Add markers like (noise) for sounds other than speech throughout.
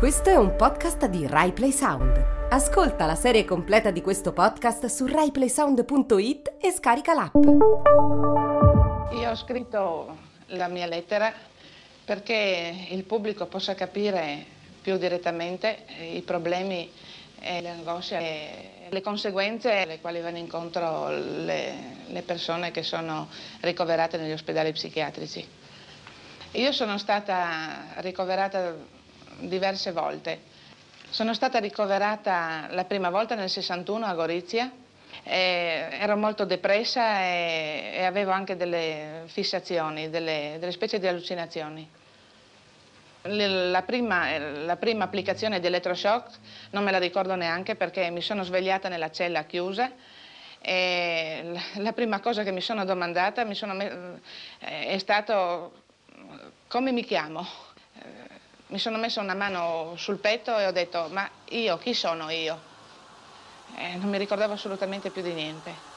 Questo è un podcast di Rai Play Sound. Ascolta la serie completa di questo podcast su raiplaysound.it e scarica l'app. Io ho scritto la mia lettera perché il pubblico possa capire più direttamente i problemi e le angosce e le conseguenze alle quali vanno incontro le, le persone che sono ricoverate negli ospedali psichiatrici. Io sono stata ricoverata diverse volte. Sono stata ricoverata la prima volta nel 61 a Gorizia, ero molto depressa e, e, avevo anche delle fissazioni, delle, delle specie di allucinazioni. La prima, la prima, applicazione di elettroshock non me la ricordo neanche perché mi sono svegliata nella cella chiusa e la prima cosa che mi sono domandata mi sono, è stato come mi chiamo? Mi sono messa una mano sul petto e ho detto ma io chi sono io? E non mi ricordavo assolutamente più di niente.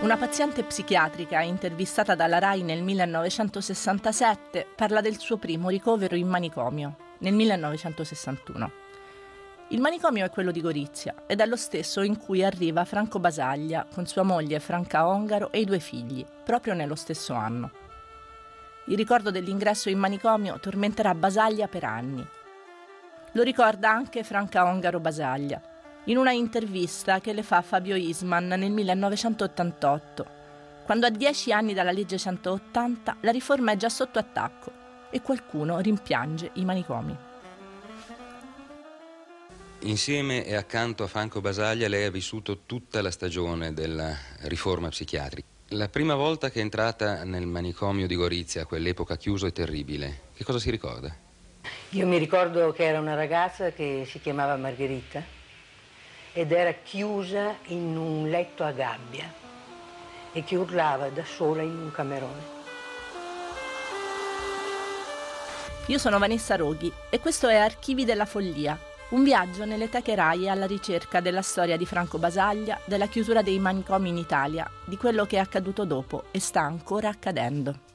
Una paziente psichiatrica intervistata dalla RAI nel 1967 parla del suo primo ricovero in manicomio, nel 1961. Il manicomio è quello di Gorizia ed è lo stesso in cui arriva Franco Basaglia con sua moglie Franca Ongaro e i due figli, proprio nello stesso anno. Il ricordo dell'ingresso in manicomio tormenterà Basaglia per anni. Lo ricorda anche Franca Ongaro Basaglia, in una intervista che le fa Fabio Isman nel 1988, quando a dieci anni dalla legge 180 la riforma è già sotto attacco e qualcuno rimpiange i manicomi. Insieme e accanto a Franco Basaglia lei ha vissuto tutta la stagione della riforma psichiatrica. La prima volta che è entrata nel manicomio di Gorizia, a quell'epoca chiuso e terribile, che cosa si ricorda? Io mi ricordo che era una ragazza che si chiamava Margherita ed era chiusa in un letto a gabbia e che urlava da sola in un camerone. Io sono Vanessa Roghi e questo è Archivi della Follia, un viaggio nelle teche RAI alla ricerca della storia di Franco Basaglia, della chiusura dei manicomi in Italia, di quello che è accaduto dopo e sta ancora accadendo.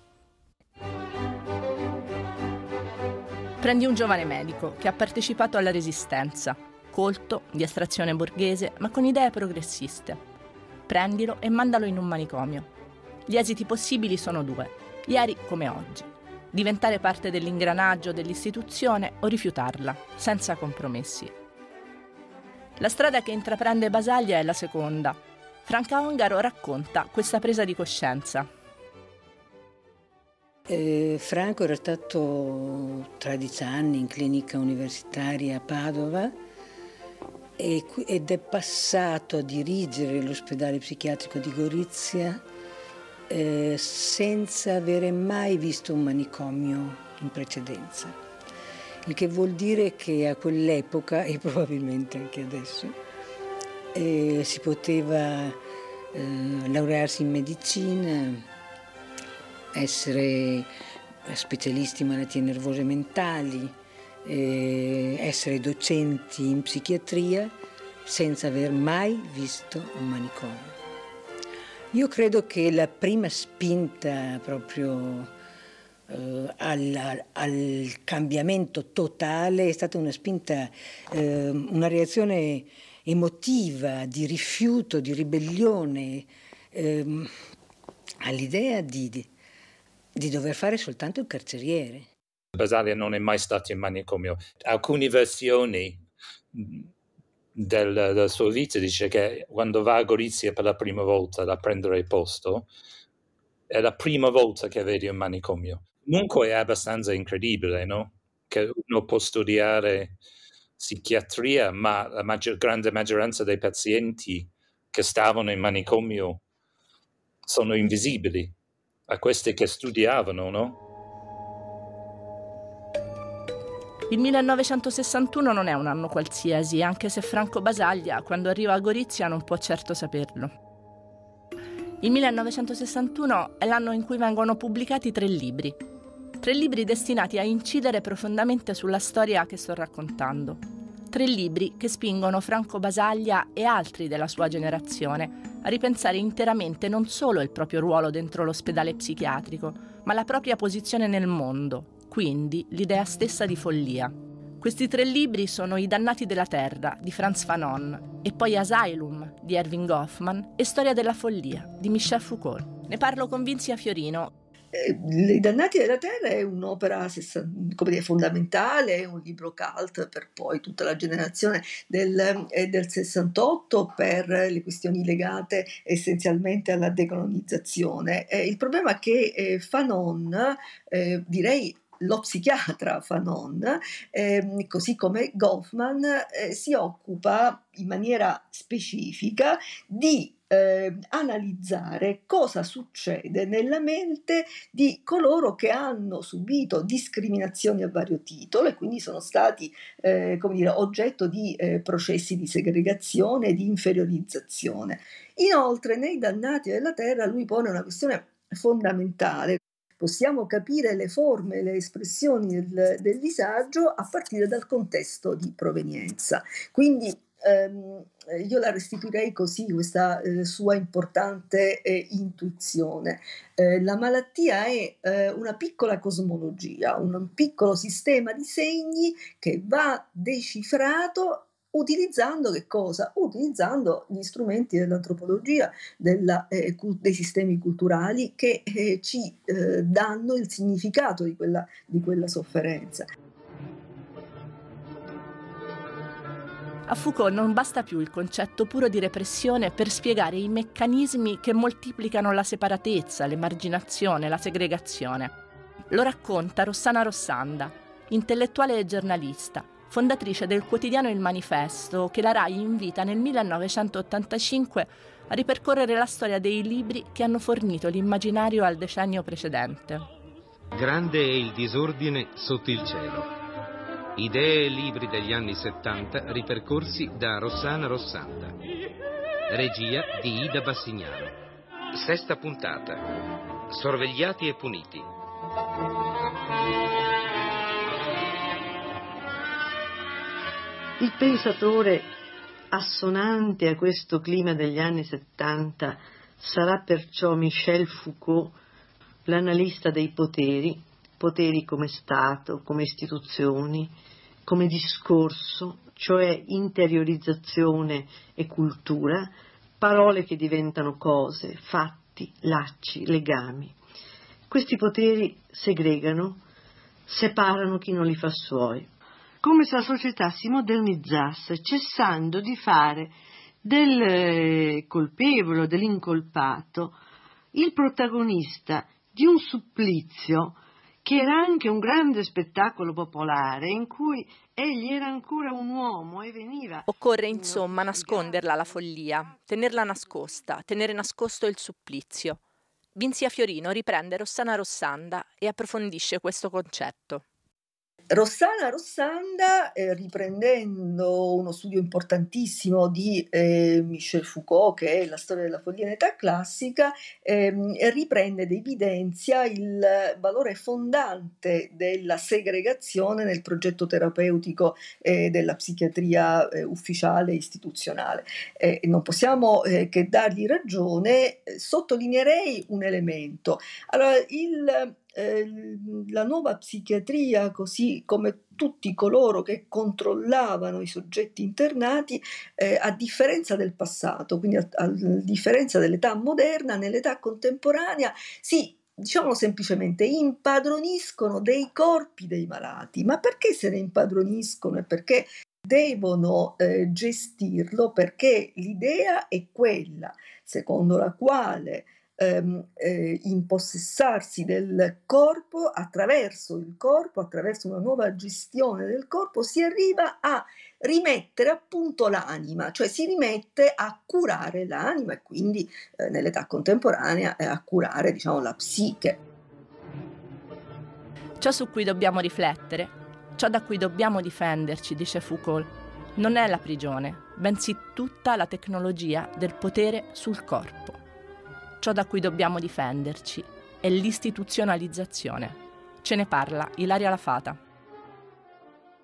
Prendi un giovane medico che ha partecipato alla resistenza, colto, di estrazione borghese, ma con idee progressiste. Prendilo e mandalo in un manicomio. Gli esiti possibili sono due, ieri come oggi diventare parte dell'ingranaggio dell'istituzione o rifiutarla, senza compromessi. La strada che intraprende Basaglia è la seconda. Franca Ongaro racconta questa presa di coscienza. Eh, Franco era stato 13 anni in clinica universitaria a Padova ed è passato a dirigere l'ospedale psichiatrico di Gorizia eh, senza avere mai visto un manicomio in precedenza. Il che vuol dire che a quell'epoca, (laughs) e probabilmente anche adesso, eh, si poteva eh, laurearsi in medicina, essere specialisti in malattie nervose mentali, eh, essere docenti in psichiatria senza aver mai visto un manicomio. Io credo che la prima spinta proprio eh, al, al, cambiamento totale è stata una spinta, eh, una reazione emotiva, di rifiuto, di ribellione eh, all'idea di, di, di dover fare soltanto il carceriere. Basaglia non è mai stato in manicomio. Alcune versioni del, della sua vita dice che quando va a Gorizia per la prima volta a prendere il posto, è la prima volta che vede un manicomio. Comunque è abbastanza incredibile, no? Che uno può studiare psichiatria, ma la maggior, grande maggioranza dei pazienti che stavano in manicomio sono invisibili a questi che studiavano, no? Il 1961 non è un anno qualsiasi, anche se Franco Basaglia, quando arriva a Gorizia, non può certo saperlo. Il 1961 è l'anno in cui vengono pubblicati tre libri. Tre libri destinati a incidere profondamente sulla storia che sto raccontando. Tre libri che spingono Franco Basaglia e altri della sua generazione a ripensare interamente non solo il proprio ruolo dentro l'ospedale psichiatrico, ma la propria posizione nel mondo, quindi l'idea stessa di follia. Questi tre libri sono I dannati della terra di Franz Fanon e poi Asylum di Erving Goffman e Storia della follia di Michel Foucault. Ne parlo con Vinzia Fiorino, eh, I Dannati della Terra è un'opera dire, fondamentale, è un libro cult per poi tutta la generazione del, eh, del 68 per le questioni legate essenzialmente alla decolonizzazione. Eh, il problema è che eh, Fanon, eh, direi lo psichiatra Fanon, eh, così come Goffman, eh, si occupa in maniera specifica di eh, analizzare cosa succede nella mente di coloro che hanno subito discriminazioni a vario titolo e quindi sono stati eh, come dire, oggetto di eh, processi di segregazione e di inferiorizzazione. Inoltre, nei dannati della terra lui pone una questione fondamentale. Possiamo capire le forme le espressioni del, del disagio a partire dal contesto di provenienza. Quindi ehm, io la restituirei così, questa eh, sua importante eh, intuizione. Eh, la malattia è eh, una piccola cosmologia, un piccolo sistema di segni che va decifrato utilizzando che cosa? Utilizzando gli strumenti dell'antropologia, della, eh, dei sistemi culturali che eh, ci eh, danno il significato di quella, di quella sofferenza. A Foucault non basta più il concetto puro di repressione per spiegare i meccanismi che moltiplicano la separatezza, l'emarginazione, la segregazione. Lo racconta Rossana Rossanda, intellettuale e giornalista, fondatrice del quotidiano Il Manifesto, che la RAI invita nel 1985 a ripercorrere la storia dei libri che hanno fornito l'immaginario al decennio precedente. Grande è il disordine sotto il cielo Idee e libri degli anni 70 ripercorsi da Rossana Rossanda. Regia di Ida Bassignano. Sesta puntata. Sorvegliati e puniti. Il pensatore assonante a questo clima degli anni 70 sarà perciò Michel Foucault, l'analista dei poteri, poteri come Stato, come istituzioni, come discorso, cioè interiorizzazione e cultura, parole che diventano cose, fatti, lacci, legami. Questi poteri segregano, separano chi non li fa suoi, come se la società si modernizzasse cessando di fare del colpevole o dell'incolpato il protagonista di un supplizio che era anche un grande spettacolo popolare in cui egli era ancora un uomo e veniva. Occorre insomma nasconderla la follia, tenerla nascosta, tenere nascosto il supplizio. Vinzia Fiorino riprende Rossana Rossanda e approfondisce questo concetto. Rossana Rossanda, eh, riprendendo uno studio importantissimo di eh, Michel Foucault, che è la storia della follia in età classica, ehm, riprende ed evidenzia il valore fondante della segregazione nel progetto terapeutico eh, della psichiatria eh, ufficiale e istituzionale. non possiamo eh, che dargli ragione, sottolineerei un elemento. Allora, il eh, la nuova psichiatria, così come tutti coloro che controllavano i soggetti internati, eh, a differenza del passato, quindi a, a differenza dell'età moderna, nell'età contemporanea si diciamo semplicemente, impadroniscono dei corpi dei malati. Ma perché se ne impadroniscono e perché devono eh, gestirlo? Perché l'idea è quella secondo la quale ehm, eh, impossessarsi del corpo, attraverso il corpo, attraverso una nuova gestione del corpo, si arriva a rimettere appunto l'anima, cioè si rimette a curare l'anima e quindi eh, nell'età contemporanea eh, a curare diciamo, la psiche. Ciò su cui dobbiamo riflettere, ciò da cui dobbiamo difenderci, dice Foucault, non è la prigione, bensì tutta la tecnologia del potere sul corpo. Ciò da cui dobbiamo difenderci è l'istituzionalizzazione. Ce ne parla Ilaria Lafata.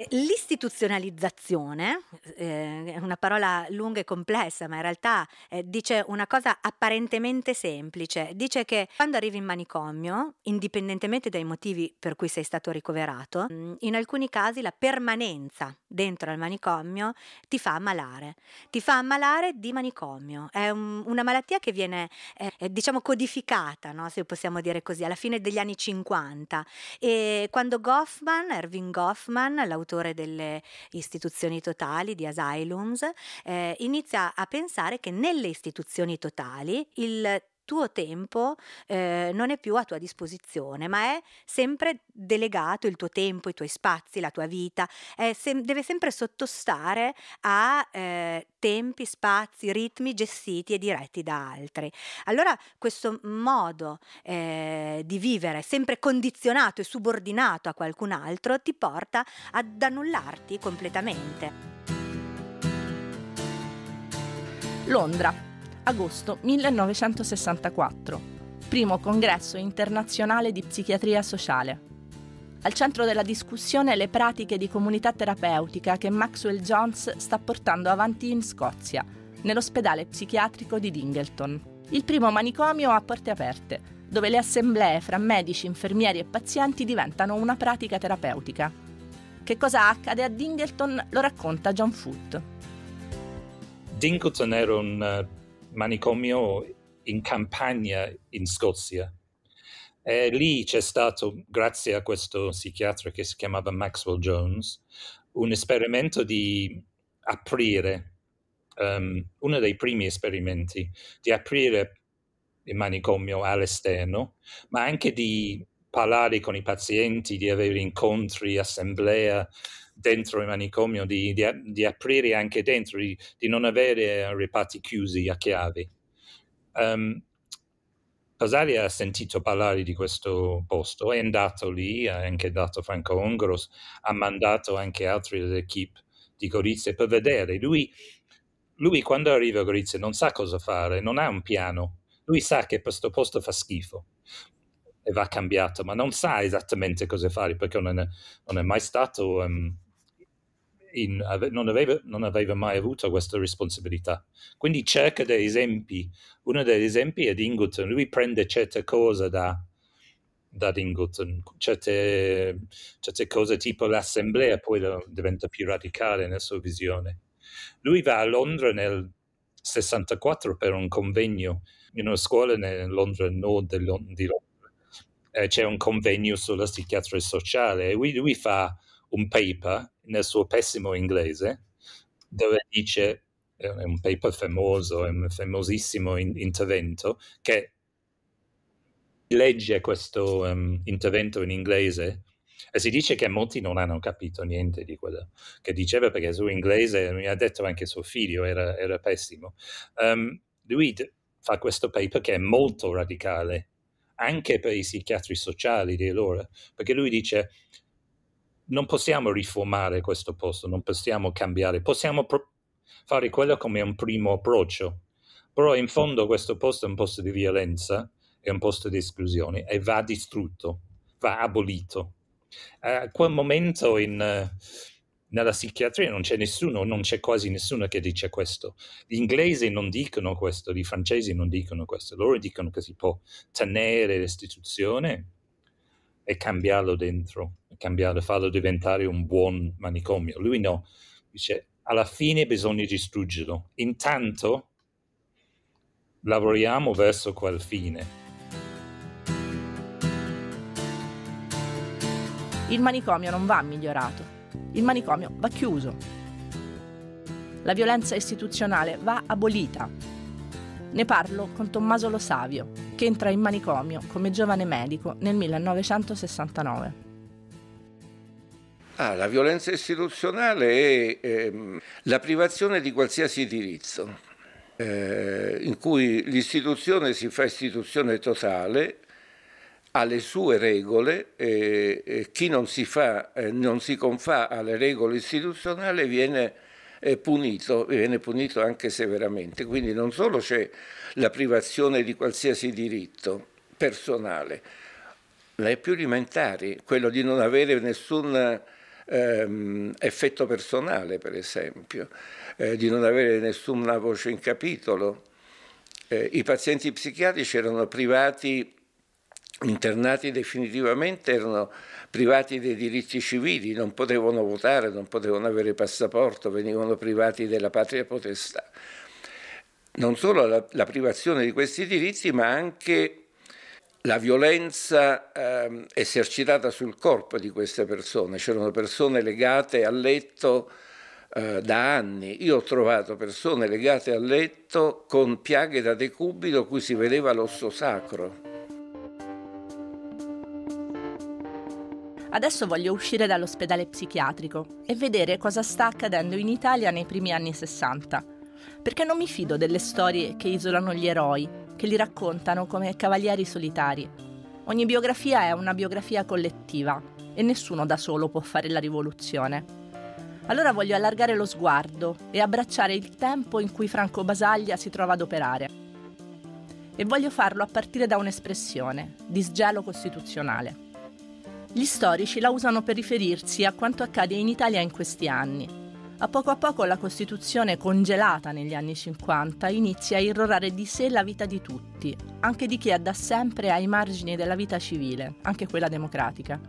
L'istituzionalizzazione, eh, è una parola lunga e complessa, ma in realtà eh, dice una cosa apparentemente semplice. Dice che quando arrivi in manicomio, indipendentemente dai motivi per cui sei stato ricoverato, mm, in alcuni casi la permanenza dentro al manicomio ti fa ammalare. Ti fa ammalare di manicomio. È un, una malattia che viene, eh, diciamo, codificata, no? se possiamo dire così, alla fine degli anni 50. E quando Goffman, Erving Goffman, l'autore l'autore delle istituzioni totali, di Asylums, eh, inizia a pensare che nelle istituzioni totali il tuo tempo eh, non è più a tua disposizione, ma è sempre delegato il tuo tempo, i tuoi spazi, la tua vita, sem- deve sempre sottostare a eh, tempi, spazi, ritmi gestiti e diretti da altri. Allora questo modo eh, di vivere sempre condizionato e subordinato a qualcun altro ti porta ad annullarti completamente. Londra, agosto 1964, primo congresso internazionale di psichiatria sociale. Al centro della discussione le pratiche di comunità terapeutica che Maxwell Jones sta portando avanti in Scozia, nell'ospedale psichiatrico di Dingleton. Il primo manicomio a porte aperte, dove le assemblee fra medici, infermieri e pazienti diventano una pratica terapeutica. Che cosa accade a Dingleton lo racconta John Foote. Dingleton era un manicomio in campagna in Scozia. E lì c'è stato, grazie a questo psichiatra che si chiamava Maxwell Jones, un esperimento di aprire, um, uno dei primi esperimenti, di aprire il manicomio all'esterno, ma anche di parlare con i pazienti, di avere incontri, assemblea dentro il manicomio, di, di, di aprire anche dentro, di, di, non avere reparti chiusi a chiavi. Um, Pasari ha sentito parlare di questo posto, è andato lì, ha anche dato Franco Ongros, ha mandato anche altri dell'equipe di Gorizia per vedere. Lui, lui quando arriva a Gorizia non sa cosa fare, non ha un piano, lui sa che questo posto fa schifo e va cambiato, ma non sa esattamente cosa fare perché non è, non è mai stato um, in, non, aveva, non, aveva, mai avuto questa responsabilità. Quindi cerca degli esempi. Uno degli esempi è Dingleton. Lui prende certe cose da, da Dingleton, certe, certe, cose tipo l'assemblea, poi diventa più radicale nella sua visione. Lui va a Londra nel 64 per un convegno in una scuola nel Londra Nord di Londra. Eh, c'è un convegno sulla psichiatria sociale e lui, lui fa un paper nel suo pessimo inglese dove dice, è un paper famoso, è un famosissimo in, intervento, che legge questo um, intervento in inglese e si dice che molti non hanno capito niente di quello che diceva perché suo inglese, mi ha detto anche suo figlio, era, era pessimo. Um, lui d- fa questo paper che è molto radicale, anche per i psichiatri sociali di allora, perché lui dice non possiamo riformare questo posto, non possiamo cambiare, possiamo pro- fare quello come un primo approccio, però in fondo questo posto è un posto di violenza, è un posto di esclusione e va distrutto, va abolito. A quel momento in, uh, nella psichiatria non c'è nessuno, non c'è quasi nessuno che dice questo. Gli inglesi non dicono questo, i francesi non dicono questo, loro dicono che si può tenere l'istituzione e cambiarlo dentro, cambiarlo, farlo diventare un buon manicomio. Lui no, dice alla fine bisogna distruggerlo. Intanto lavoriamo verso quel fine. Il manicomio non va migliorato, il manicomio va chiuso. La violenza istituzionale va abolita. Ne parlo con Tommaso Lo Savio, che entra in manicomio come giovane medico nel 1969. Ah, la violenza istituzionale è ehm, la privazione di qualsiasi diritto, eh, in cui l'istituzione si fa istituzione totale, ha le sue regole e, e chi non si, fa, eh, non si confà alle regole istituzionali viene eh, punito, viene punito anche severamente. Quindi non solo c'è la privazione di qualsiasi diritto personale, ma è più elementare, quello di non avere nessun ehm, effetto personale, per esempio, eh, di non avere nessuna voce in capitolo. Eh, I pazienti psichiatrici erano privati, internati definitivamente, erano privati dei diritti civili, non potevano votare, non potevano avere passaporto, venivano privati della patria potestà. Non solo la, la privazione di questi diritti, ma anche la violenza eh, esercitata sul corpo di queste persone. C'erano persone legate a letto eh, da anni. Io ho trovato persone legate a letto con piaghe da decubito cui si vedeva l'osso sacro. Adesso voglio uscire dall'ospedale psichiatrico e vedere cosa sta accadendo in Italia nei primi anni 60. Perché non mi fido delle storie che isolano gli eroi, che li raccontano come cavalieri solitari. Ogni biografia è una biografia collettiva e nessuno da solo può fare la rivoluzione. Allora voglio allargare lo sguardo e abbracciare il tempo in cui Franco Basaglia si trova ad operare. E voglio farlo a partire da un'espressione, disgelo costituzionale. Gli storici la usano per riferirsi a quanto accade in Italia in questi anni. A poco a poco la Costituzione, congelata negli anni 50, inizia a irrorare di sé la vita di tutti, anche di chi è da sempre ai margini della vita civile, anche quella democratica.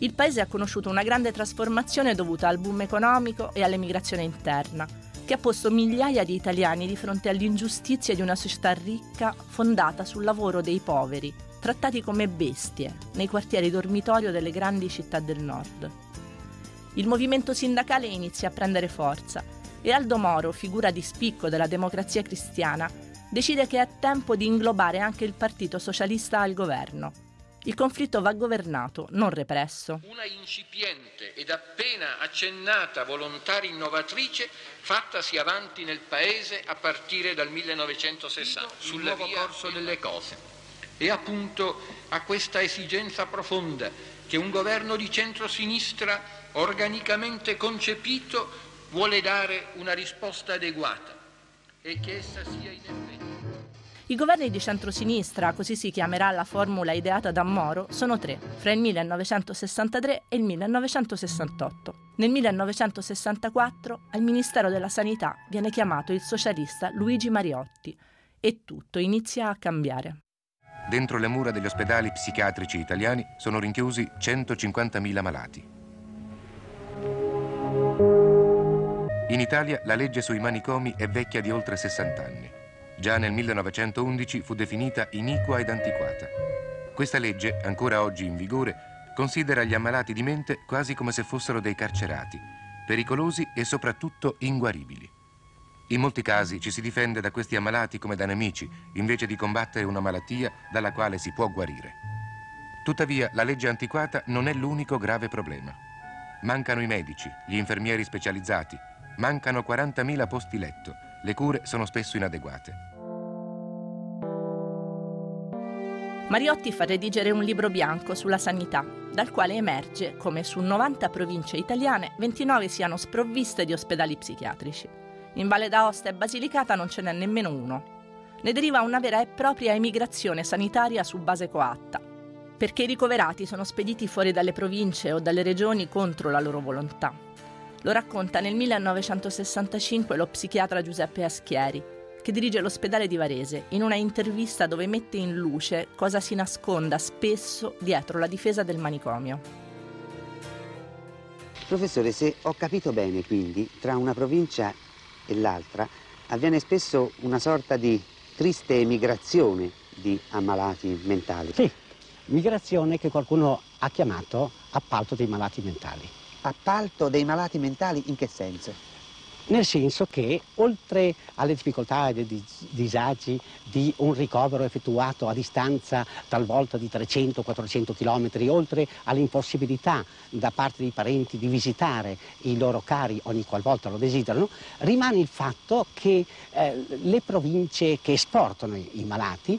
Il paese ha conosciuto una grande trasformazione dovuta al boom economico e all'emigrazione interna, che ha posto migliaia di italiani di fronte all'ingiustizia di una società ricca fondata sul lavoro dei poveri, trattati come bestie nei quartieri dormitorio delle grandi città del nord. Il movimento sindacale inizia a prendere forza e Aldo Moro, figura di spicco della democrazia cristiana, decide che è tempo di inglobare anche il Partito Socialista al governo. Il conflitto va governato, non represso. Una incipiente ed appena accennata volontà rinnovatrice fattasi avanti nel Paese a partire dal 1960 sul nuovo corso delle cose e appunto a questa esigenza profonda che un governo di centrosinistra organicamente concepito vuole dare una risposta adeguata e che essa sia in effetti. I governi di centrosinistra, così si chiamerà la formula ideata da Moro, sono tre, fra il 1963 e il 1968. Nel 1964 al Ministero della Sanità viene chiamato il socialista Luigi Mariotti e tutto inizia a cambiare. Dentro le mura degli ospedali psichiatrici italiani sono rinchiusi 150.000 malati. In Italia la legge sui manicomi è vecchia di oltre 60 anni. Già nel 1911 fu definita iniqua ed antiquata. Questa legge, ancora oggi in vigore, considera gli ammalati di mente quasi come se fossero dei carcerati, pericolosi e soprattutto inguaribili. In molti casi ci si difende da questi ammalati come da nemici, invece di combattere una malattia dalla quale si può guarire. Tuttavia, la legge antiquata non è l'unico grave problema. Mancano i medici, gli infermieri specializzati, mancano 40.000 posti letto, le cure sono spesso inadeguate. Mariotti fa redigere un libro bianco sulla sanità, dal quale emerge come su 90 province italiane 29 siano sprovviste di ospedali psichiatrici. In Valle d'Aosta e Basilicata non ce n'è nemmeno uno. Ne deriva una vera e propria emigrazione sanitaria su base coatta, perché i ricoverati sono spediti fuori dalle province o dalle regioni contro la loro volontà. Lo racconta nel 1965 lo psichiatra Giuseppe Aschieri, che dirige l'ospedale di Varese, in una intervista dove mette in luce cosa si nasconda spesso dietro la difesa del manicomio. Professore, se ho capito bene, quindi, tra una provincia e l'altra avviene spesso una sorta di triste emigrazione di ammalati mentali. Sì, migrazione che qualcuno ha chiamato appalto dei malati mentali. Appalto dei malati mentali in che senso? Nel senso che oltre alle difficoltà e ai disagi di un ricovero effettuato a distanza talvolta di 300-400 km, oltre all'impossibilità da parte dei parenti di visitare i loro cari ogni qualvolta lo desiderano, rimane il fatto che eh, le province che esportano i malati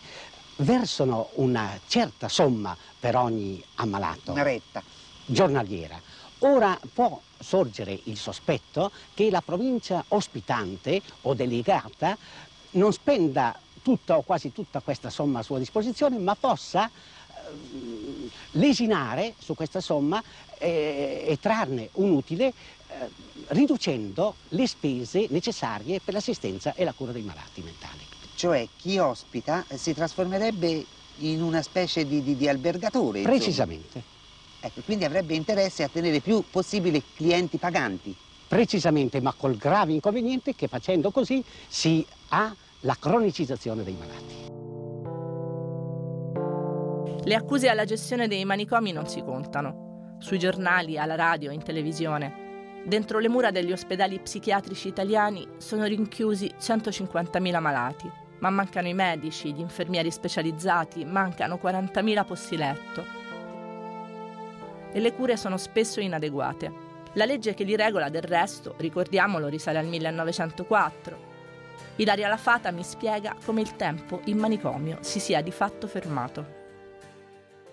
versano una certa somma per ogni ammalato. Una retta. Giornaliera. Ora può sorgere il sospetto che la provincia ospitante o delegata non spenda tutta o quasi tutta questa somma a sua disposizione, ma possa lesinare su questa somma eh, e trarne un utile eh, riducendo le spese necessarie per l'assistenza e la cura dei malati mentali. Cioè chi ospita si trasformerebbe in una specie di, di, di albergatore. Precisamente. Ecco, quindi avrebbe interesse a tenere più possibili clienti paganti. Precisamente, ma col grave inconveniente che facendo così si ha la cronicizzazione dei malati. Le accuse alla gestione dei manicomi non si contano. Sui giornali, alla radio, in televisione. Dentro le mura degli ospedali psichiatrici italiani sono rinchiusi 150.000 malati, ma mancano i medici, gli infermieri specializzati, mancano 40.000 posti letto. E le cure sono spesso inadeguate. La legge che li regola, del resto, ricordiamolo, risale al 1904. Ilaria Lafata mi spiega come il tempo in manicomio si sia di fatto fermato.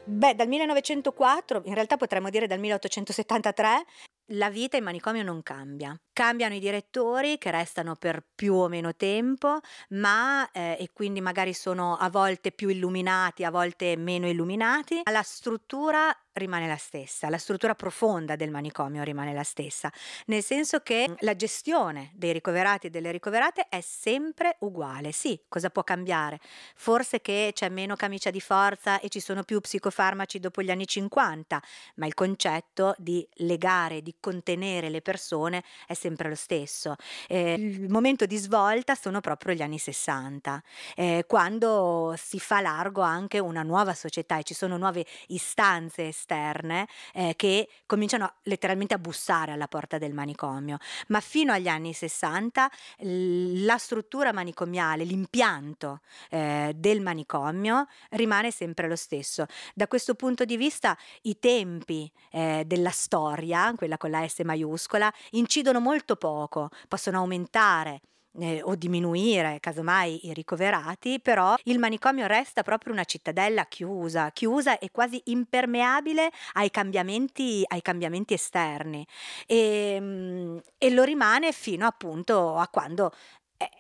Beh, dal 1904, in realtà potremmo dire dal 1873, la vita in manicomio non cambia. Cambiano i direttori che restano per più o meno tempo, ma eh, e quindi magari sono a volte più illuminati, a volte meno illuminati. La struttura rimane la stessa, la struttura profonda del manicomio rimane la stessa, nel senso che la gestione dei ricoverati e delle ricoverate è sempre uguale. Sì, cosa può cambiare? Forse che c'è meno camicia di forza e ci sono più psicofarmaci dopo gli anni 50, ma il concetto di legare, di contenere le persone è sempre lo stesso. Eh, il momento di svolta sono proprio gli anni 60, eh, quando si fa largo anche una nuova società e ci sono nuove istanze esterne eh, che cominciano letteralmente a bussare alla porta del manicomio. Ma fino agli anni 60 la struttura manicomiale, l'impianto eh, del manicomio rimane sempre lo stesso. Da questo punto di vista i tempi eh, della storia, quella con la S maiuscola, incidono molto poco, possono aumentare eh, o diminuire casomai i ricoverati, però il manicomio resta proprio una cittadella chiusa, chiusa e quasi impermeabile ai cambiamenti, ai cambiamenti esterni e, mm, e lo rimane fino appunto a quando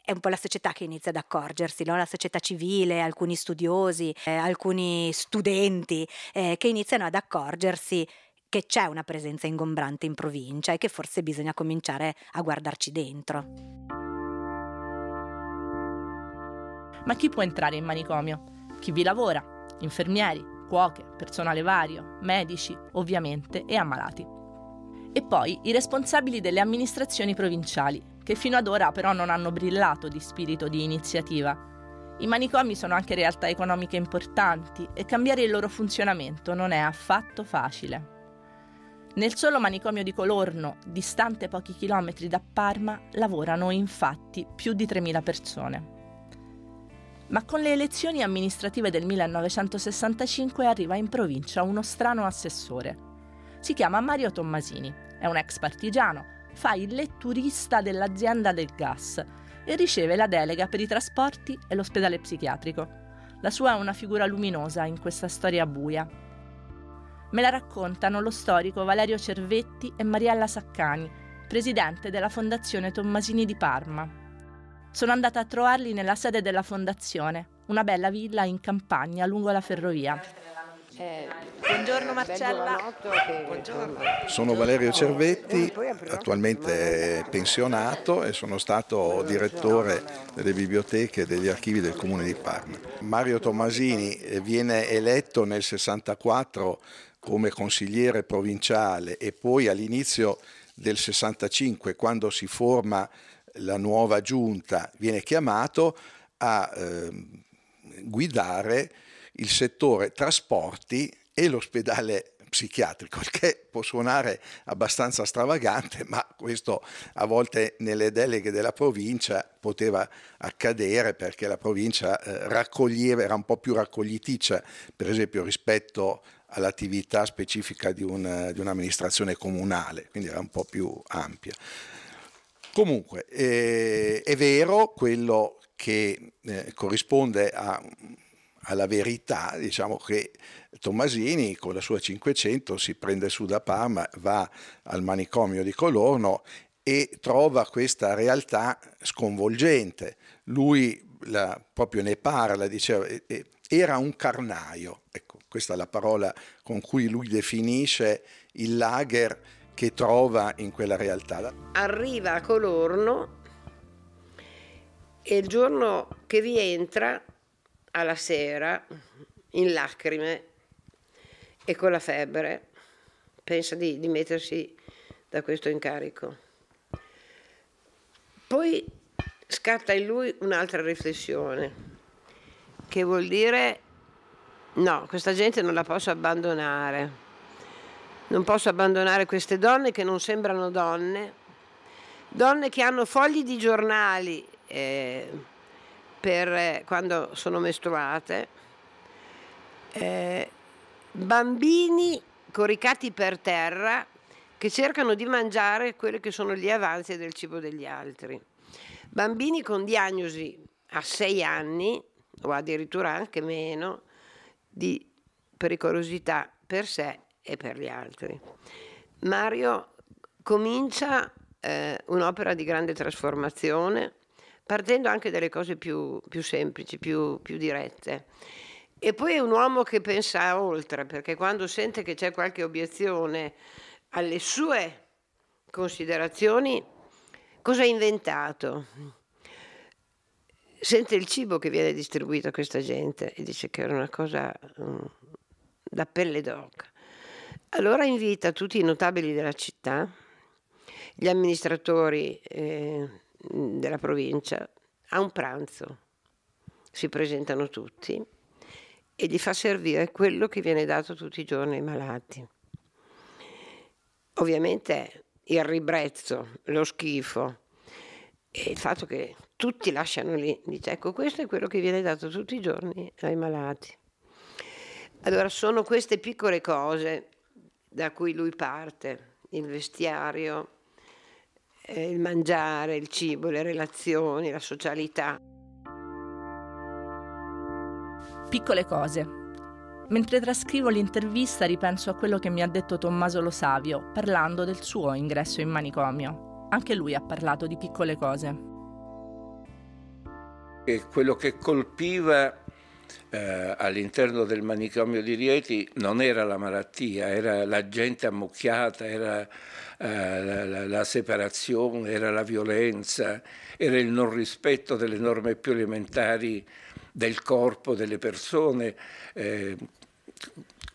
è un po' la società che inizia ad accorgersi, no? la società civile, alcuni studiosi, eh, alcuni studenti eh, che iniziano ad accorgersi che c'è una presenza ingombrante in provincia e che forse bisogna cominciare a guardarci dentro. Ma chi può entrare in manicomio? Chi vi lavora? Infermieri, cuoche, personale vario, medici, ovviamente, e ammalati. E poi i responsabili delle amministrazioni provinciali, che fino ad ora però non hanno brillato di spirito di iniziativa. I manicomi sono anche realtà economiche importanti e cambiare il loro funzionamento non è affatto facile. Nel solo manicomio di Colorno, distante pochi chilometri da Parma, lavorano infatti più di 3.000 persone. Ma con le elezioni amministrative del 1965 arriva in provincia uno strano assessore. Si chiama Mario Tommasini, è un ex partigiano, fa il letturista dell'azienda del gas e riceve la delega per i trasporti e l'ospedale psichiatrico. La sua è una figura luminosa in questa storia buia. Me la raccontano lo storico Valerio Cervetti e Mariella Saccani, presidente della Fondazione Tommasini di Parma. Sono andata a trovarli nella sede della fondazione, una bella villa in campagna lungo la ferrovia. Eh, buongiorno Marcella. Buongiorno. Sono Valerio Cervetti, attualmente pensionato e sono stato direttore delle biblioteche e degli archivi del comune di Parma. Mario Tommasini viene eletto nel 64 come consigliere provinciale e poi all'inizio del 65, quando si forma la nuova giunta, viene chiamato a eh, guidare il settore trasporti e l'ospedale psichiatrico, il che può suonare abbastanza stravagante, ma questo a volte nelle deleghe della provincia poteva accadere perché la provincia eh, raccoglieva, era un po' più raccogliticcia, per esempio rispetto all'attività specifica di, un, di un'amministrazione comunale, quindi era un po' più ampia. Comunque, eh, è vero quello che eh, corrisponde a, alla verità, diciamo che Tommasini con la sua 500 si prende su da Parma, va al manicomio di Colorno e trova questa realtà sconvolgente. Lui la, proprio ne parla, diceva, era un carnaio, ecco, questa è la parola con cui lui definisce il lager che trova in quella realtà. Arriva a Colorno e il giorno che rientra alla sera in lacrime e con la febbre pensa di, di mettersi da questo incarico. Poi scatta in lui un'altra riflessione, che vuol dire no, questa gente non la posso abbandonare, non posso abbandonare queste donne che non sembrano donne, donne che hanno fogli di giornali eh, per eh, quando sono mestruate, eh, bambini coricati per terra che cercano di mangiare quelli che sono gli avanzi del cibo degli altri. Bambini con diagnosi a sei anni o addirittura anche meno di pericolosità per sé e per gli altri. Mario comincia eh, un'opera di grande trasformazione partendo anche dalle cose più, più semplici, più, più dirette. E poi è un uomo che pensa oltre, perché quando sente che c'è qualche obiezione alle sue considerazioni, cosa ha inventato? Sente il cibo che viene distribuito a questa gente e dice che era una cosa um, da pelle d'oca. Allora invita tutti i notabili della città, gli amministratori eh, della provincia a un pranzo. Si presentano tutti e gli fa servire quello che viene dato tutti i giorni ai malati. Ovviamente il ribrezzo, lo schifo e il fatto che tutti lasciano lì, dice ecco questo è quello che viene dato tutti i giorni ai malati. Allora sono queste piccole cose da cui lui parte, il vestiario, eh, il mangiare, il cibo, le relazioni, la socialità. Piccole cose. Mentre trascrivo l'intervista ripenso a quello che mi ha detto Tommaso Lo Savio parlando del suo ingresso in manicomio. Anche lui ha parlato di piccole cose. E quello che colpiva eh, all'interno del manicomio di Rieti non era la malattia, era la gente ammucchiata, era eh, la, la, separazione, era la violenza, era il non rispetto delle norme più elementari del corpo, delle persone. Eh,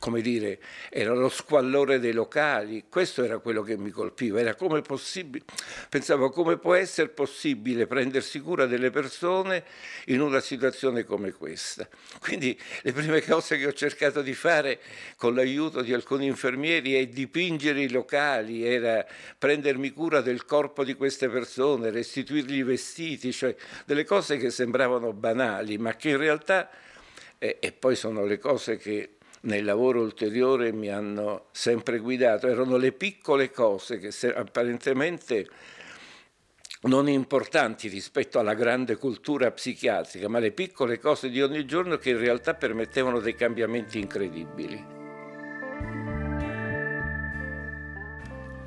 come dire, era lo squallore dei locali, questo era quello che mi colpiva, era come possibile, pensavo come può essere possibile prendersi cura delle persone in una situazione come questa. Quindi le prime cose che ho cercato di fare con l'aiuto di alcuni infermieri è dipingere i locali, era prendermi cura del corpo di queste persone, restituirgli i vestiti, cioè delle cose che sembravano banali, ma che in realtà, eh, e poi sono le cose che nel lavoro ulteriore mi hanno sempre guidato, erano le piccole cose che apparentemente non importanti rispetto alla grande cultura psichiatrica, ma le piccole cose di ogni giorno che in realtà permettevano dei cambiamenti incredibili.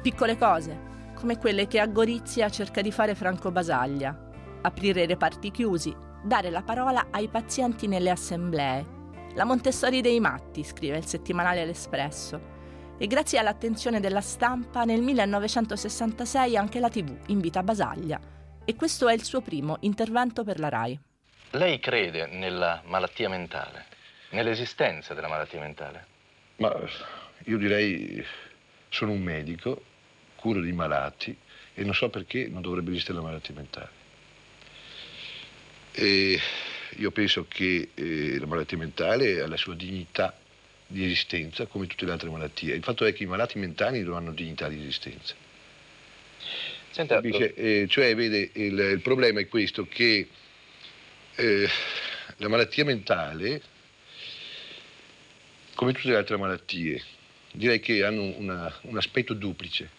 Piccole cose, come quelle che a Gorizia cerca di fare Franco Basaglia. Aprire reparti chiusi, dare la parola ai pazienti nelle assemblee, la Montessori dei matti, scrive il settimanale L'Espresso. E grazie all'attenzione della stampa, nel 1966 anche la TV invita Basaglia. E questo è il suo primo intervento per la RAI. Lei crede nella malattia mentale, nell'esistenza della malattia mentale? Ma io direi sono un medico, curo di malati e non so perché non dovrebbe esistere la malattia mentale. E io penso che eh, la malattia mentale ha la sua dignità di esistenza come tutte le altre malattie. Il fatto è che i malati mentali non hanno dignità di esistenza. Senta, eh, cioè, vede, il, il, problema è questo che eh, la malattia mentale, come tutte le altre malattie, direi che hanno una, un aspetto duplice.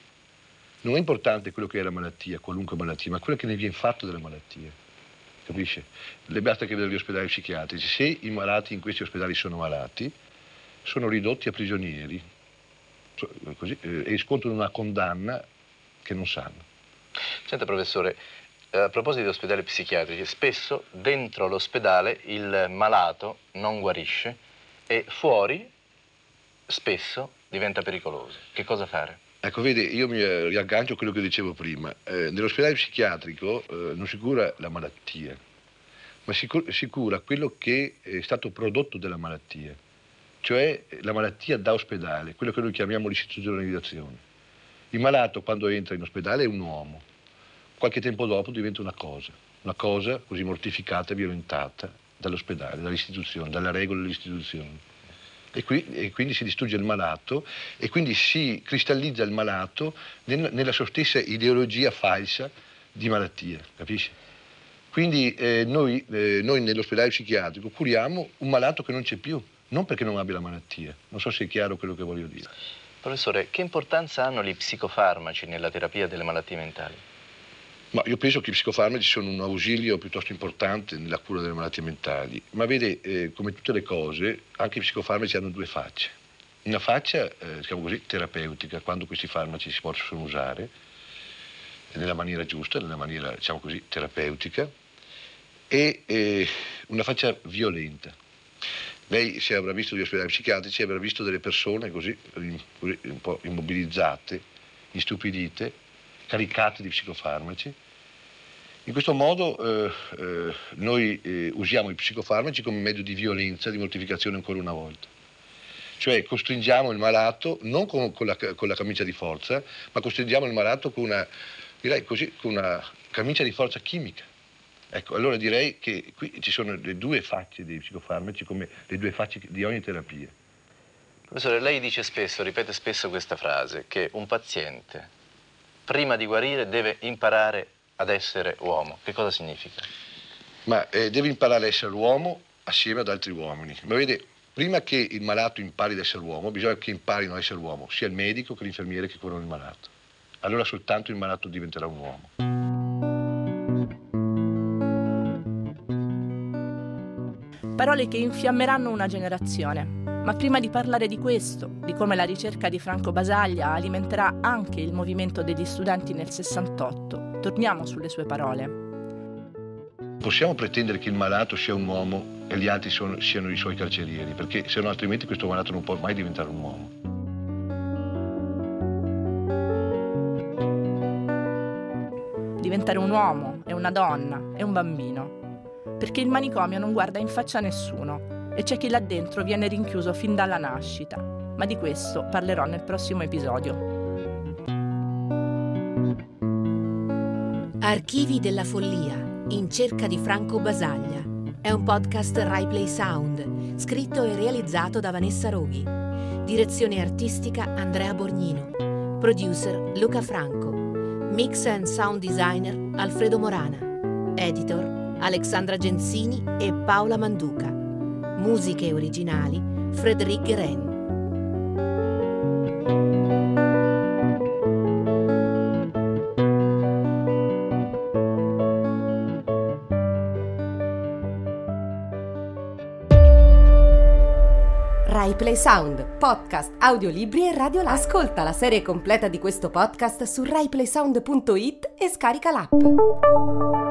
Non è importante quello che è la malattia, qualunque malattia, ma quello che ne viene fatto della malattia capisce? Le basta che vedere gli ospedali psichiatrici. Se i malati in questi ospedali sono malati, sono ridotti a prigionieri così, eh, e scontano una condanna che non sanno. Senta professore, a proposito di ospedali psichiatrici, spesso dentro l'ospedale il malato non guarisce e fuori spesso diventa pericoloso. Che cosa fare? Ecco, vedi, io mi eh, riaggancio a quello che dicevo prima. Eh, nell'ospedale psichiatrico eh, non si cura la malattia, ma si, si, cura quello che è stato prodotto dalla malattia, cioè la malattia da ospedale, quello che noi chiamiamo l'istituzionalizzazione. Il malato quando entra in ospedale è un uomo, qualche tempo dopo diventa una cosa, una cosa così mortificata e violentata dall'ospedale, dall'istituzione, dalle regole dell'istituzione. E, qui, e, quindi si distrugge il malato e quindi si cristallizza il malato nel, nella sua stessa ideologia falsa di malattia, capisci? Quindi eh, noi, eh, noi nell'ospedale psichiatrico curiamo un malato che non c'è più, non perché non abbia la malattia. Non so se è chiaro quello che voglio dire. Professore, che importanza hanno gli psicofarmaci nella terapia delle malattie mentali? Ma io penso che i psicofarmaci sono un ausilio piuttosto importante nella cura delle malattie mentali, ma vede, eh, come tutte le cose, anche i psicofarmaci hanno due facce. Una faccia, eh, diciamo così, terapeutica, quando questi farmaci si possono usare nella maniera giusta, nella maniera, diciamo così, terapeutica, e eh, una faccia violenta. Lei si avrà visto gli ospedali psichiatrici, avrà visto delle persone così un po' immobilizzate, istupidite, caricate di psicofarmaci. In questo modo eh, eh, noi eh, usiamo i psicofarmaci come mezzo di violenza, di mortificazione ancora una volta. Cioè costringiamo il malato non con, con, la, con la, camicia di forza, ma costringiamo il malato con una, così, con una camicia di forza chimica. Ecco, allora direi che qui ci sono le due facce dei psicofarmaci come le due facce di ogni terapia. Professore, lei dice spesso, ripete spesso questa frase, che un paziente prima di guarire deve imparare ad essere uomo. Che cosa significa? Ma eh, deve imparare ad essere uomo assieme ad altri uomini. Ma vede, prima che il malato impari ad essere uomo, bisogna che imparino ad essere uomo, sia il medico che l'infermiere che curano il malato. Allora soltanto il malato diventerà un uomo. Parole che infiammeranno una generazione. Ma prima di parlare di questo, di come la ricerca di Franco Basaglia alimenterà anche il movimento degli studenti nel 68, torniamo sulle sue parole. Possiamo pretendere che il malato sia un uomo e gli altri sono, siano i suoi carcerieri, perché se no altrimenti questo malato non può mai diventare un uomo. Diventare un uomo, è una donna, è un bambino. Perché il manicomio non guarda in faccia a nessuno, e c'è chi là dentro viene rinchiuso fin dalla nascita, ma di questo parlerò nel prossimo episodio. Archivi della follia, in cerca di Franco Basaglia. È un podcast Rai Play Sound, scritto e realizzato da Vanessa Roghi. Direzione artistica Andrea Borgnino. Producer Luca Franco. Mix and sound designer Alfredo Morana. Editor Alexandra Genzini e Paola Manduca. Musiche originali Frédéric Guérin. Rai Play Sound, podcast, audiolibri e radio. Ascolta la serie completa di questo podcast su raiplaysound.it e scarica l'app.